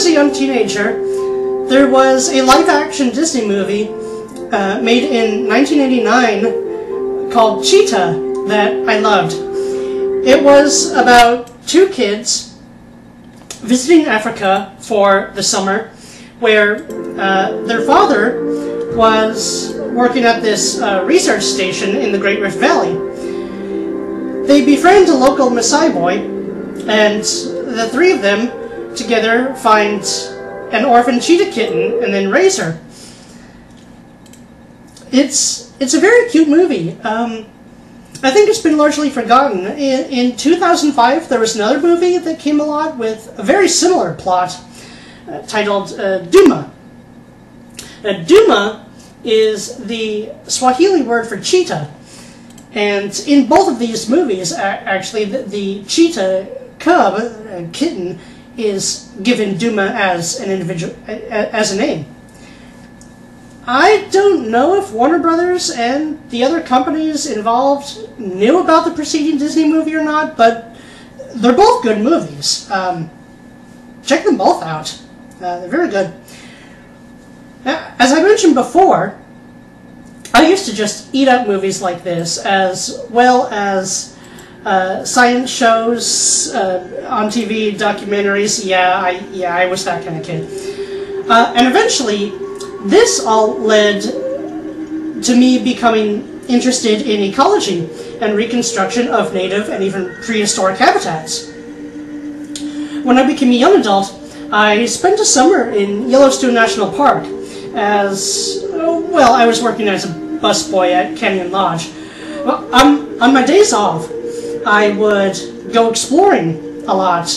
was a young teenager, there was a live-action Disney movie uh, made in 1989 called Cheetah that I loved. It was about two kids visiting Africa for the summer, where uh, their father was working at this uh, research station in the Great Rift Valley. They befriend a local Maasai boy, and the three of them together find an orphan cheetah kitten and then raise her. It's it's a very cute movie. Um, I think it's been largely forgotten. In, in 2005, there was another movie that came along with a very similar plot, uh, titled uh, Duma. Uh, Duma is the Swahili word for cheetah, and in both of these movies, actually, the, the cheetah cub, uh, kitten, is given Duma as an individual as a name. I don't know if Warner Brothers and the other companies involved knew about the preceding Disney movie or not, but they're both good movies. Um, check them both out. Uh, they're very good. As I mentioned before, I used to just eat up movies like this as well as uh, science shows uh, on TV, documentaries. Yeah, I yeah I was that kind of kid. Uh, and eventually, this all led to me becoming interested in ecology and reconstruction of native and even prehistoric habitats. When I became a young adult, I spent a summer in Yellowstone National Park as, well, I was working as a busboy at Canyon Lodge. Well, um, on my days off, I would go exploring a lot.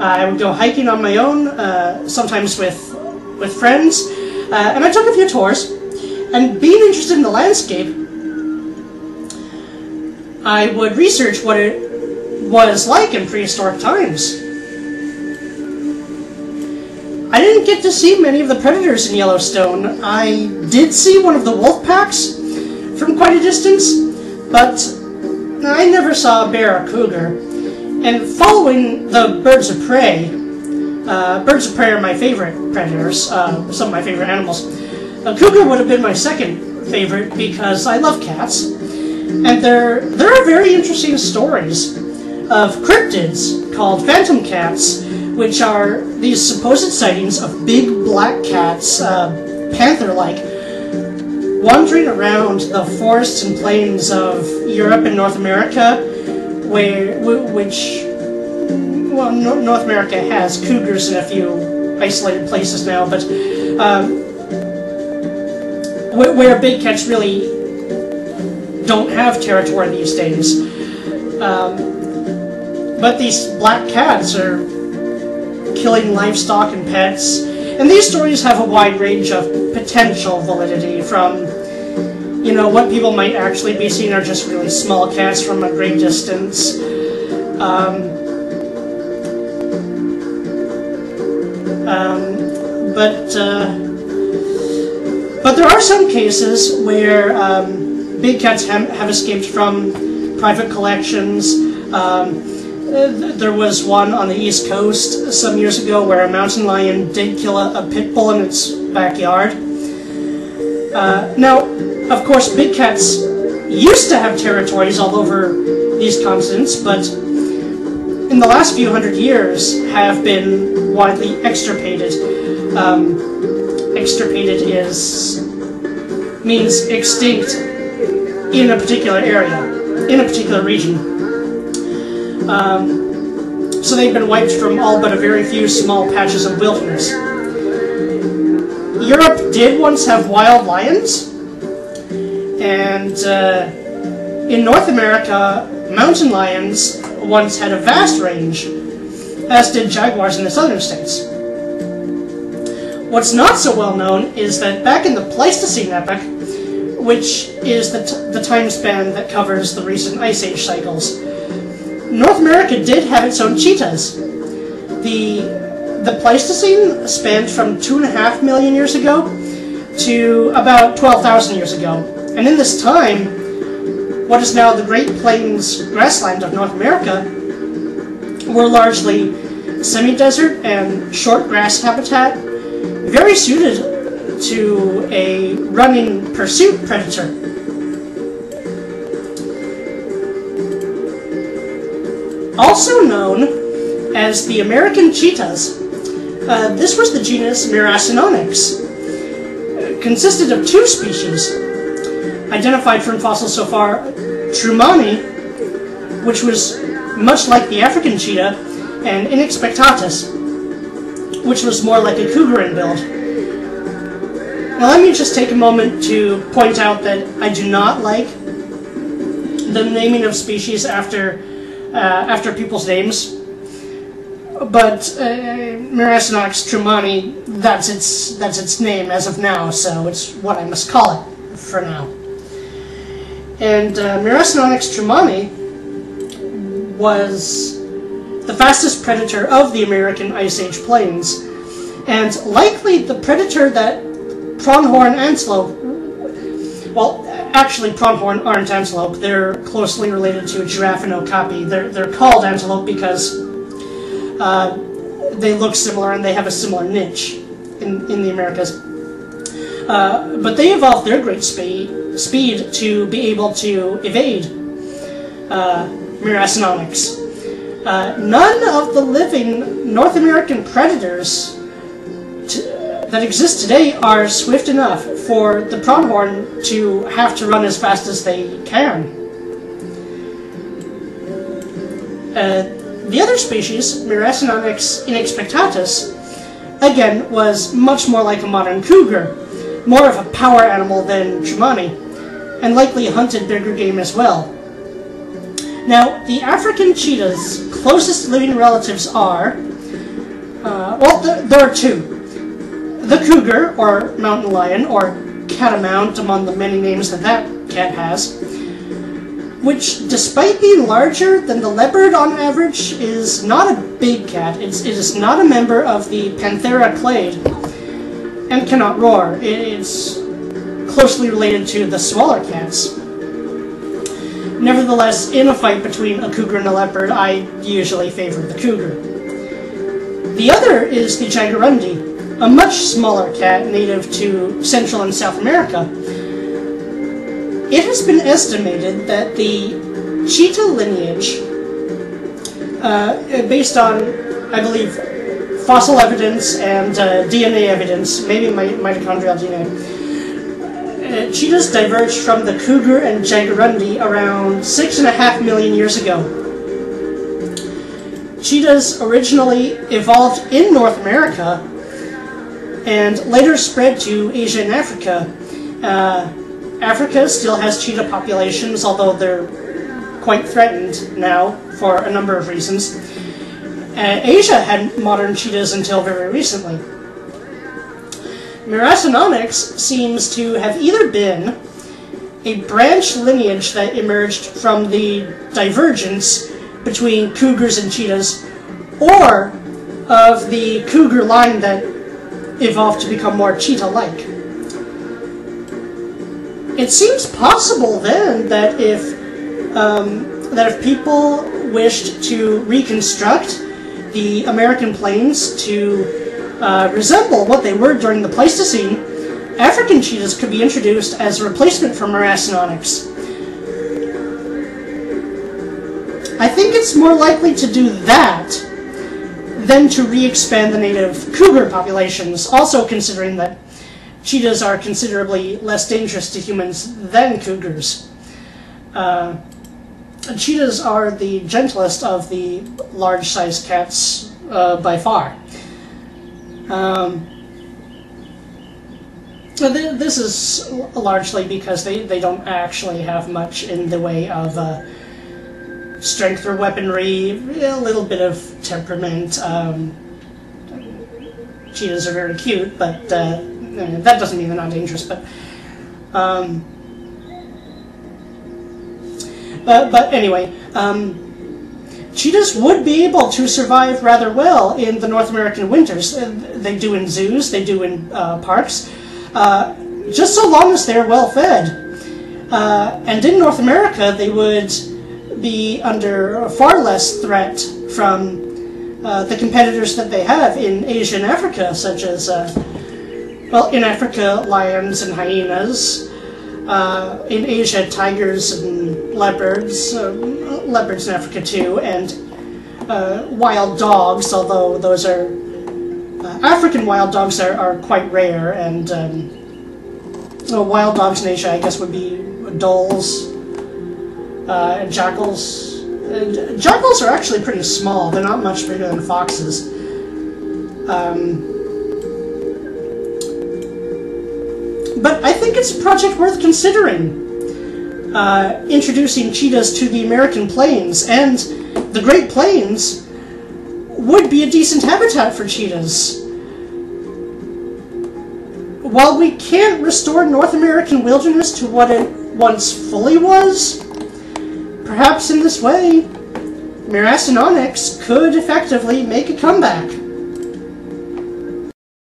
I would go hiking on my own, uh, sometimes with with friends, uh, and I took a few tours. And being interested in the landscape, I would research what it was like in prehistoric times. I didn't get to see many of the predators in Yellowstone. I did see one of the wolf packs from quite a distance, but I never saw a bear or cougar. And following the birds of prey, uh, birds of prey are my favorite predators, uh, some of my favorite animals. A cougar would have been my second favorite because I love cats. And there, there are very interesting stories of cryptids called phantom cats, which are these supposed sightings of big black cats, uh, panther-like, wandering around the forests and plains of Europe and North America, where which well, North America has cougars in a few isolated places now, but um, where big cats really don't have territory these days. Um, but these black cats are killing livestock and pets, and these stories have a wide range of potential validity from, you know, what people might actually be seeing are just really small cats from a great distance. Um, um, but uh, but there are some cases where um, big cats have, have, escaped from private collections. Um, there was one on the East Coast some years ago where a mountain lion did kill a, a pit bull in its backyard. Uh, now, of course, big cats used to have territories all over these continents, but in the last few hundred years have been widely extirpated. Um, extirpated is means extinct in a particular area, in a particular region. Um, so they've been wiped from all but a very few small patches of wilderness. Europe did once have wild lions, and uh, in North America, mountain lions once had a vast range, as did jaguars in the southern states. What's not so well known is that back in the Pleistocene epoch, which is the, the time span that covers the recent Ice Age cycles, North America did have its own cheetahs. The, the Pleistocene spanned from 2.5 million years ago to about 12,000 years ago. And in this time, what is now the Great Plains grassland of North America were largely semi-desert and short grass habitat, very suited to a running pursuit predator. Also known as the American cheetahs, uh, this was the genus Miracinonyx. It consisted of two species, identified from fossils so far, Trumani, which was much like the African cheetah, and Inexpectatus, which was more like a cougar in build. Now let me just take a moment to point out that I do not like the naming of species after uh, after people's names. But uh, Miracinonyx trumani, that's its that's its name as of now, so it's what I must call it for now. And uh, Miracinonyx trumani was the fastest predator of the American Ice Age plains, and likely the predator that pronghorn antelope well, actually, pronghorn aren't antelope. They're closely related to giraffe and okapi. They're, they're called antelope because uh, they look similar and they have a similar niche in, in the Americas. Uh, but they evolved their great speed, speed to be able to evade uh, Uh, none of the living North American predators that exist today are swift enough for the pronghorn to have to run as fast as they can. Uh, the other species, Miracinonyx inexpectatus, again was much more like a modern cougar, more of a power animal than Trumani, and likely hunted bigger game as well. Now, the African cheetah's closest living relatives are, uh, well, th there are two the cougar, or mountain lion, or catamount among the many names that that cat has, which, despite being larger than the leopard on average, is not a big cat. It's, it is not a member of the Panthera clade and cannot roar. It's closely related to the smaller cats. Nevertheless, in a fight between a cougar and a leopard, I usually favor the cougar. The other is the jaguarundi, a much smaller cat native to Central and South America. It has been estimated that the cheetah lineage, uh, based on, I believe, fossil evidence and uh, DNA evidence, maybe mitochondrial DNA, uh, cheetahs diverged from the cougar and jaguarundi around six and a half million years ago. Cheetahs originally evolved in North America and later spread to Asia and Africa. Uh, Africa still has cheetah populations, although they're quite threatened now for a number of reasons. Uh, Asia had modern cheetahs until very recently. Miracinonyx seems to have either been a branch lineage that emerged from the divergence between cougars and cheetahs, or of the cougar line that evolved to become more cheetah-like. It seems possible then that if um, that if people wished to reconstruct the American plains to uh, resemble what they were during the Pleistocene, African cheetahs could be introduced as a replacement for Miracinonyx. I think it's more likely to do that than to re-expand the native cougar populations, also considering that cheetahs are considerably less dangerous to humans than cougars. Uh, cheetahs are the gentlest of the large-sized cats uh, by far. Um, this is largely because they, they don't actually have much in the way of uh, strength or weaponry, a little bit of temperament. Um, cheetahs are very cute, but uh, that doesn't mean they're not dangerous. But, um, but, but anyway, um, cheetahs would be able to survive rather well in the North American winters. Uh, they do in zoos, they do in uh, parks, uh, just so long as they're well fed. Uh, and in North America, they would be under far less threat from uh, the competitors that they have in Asia and Africa, such as, uh, well, in Africa, lions and hyenas. Uh, in Asia, tigers and leopards, um, leopards in Africa too, and uh, wild dogs, although those are uh, African wild dogs are, are quite rare, and um, well, wild dogs in Asia, I guess, would be dholes uh, and jackals. Uh, jackals are actually pretty small; they're not much bigger than foxes. Um, but I think it's a project worth considering. Uh, introducing cheetahs to the American plains and the Great Plains would be a decent habitat for cheetahs. While we can't restore North American wilderness to what it once fully was, perhaps in this way, Miracinonyx could effectively make a comeback.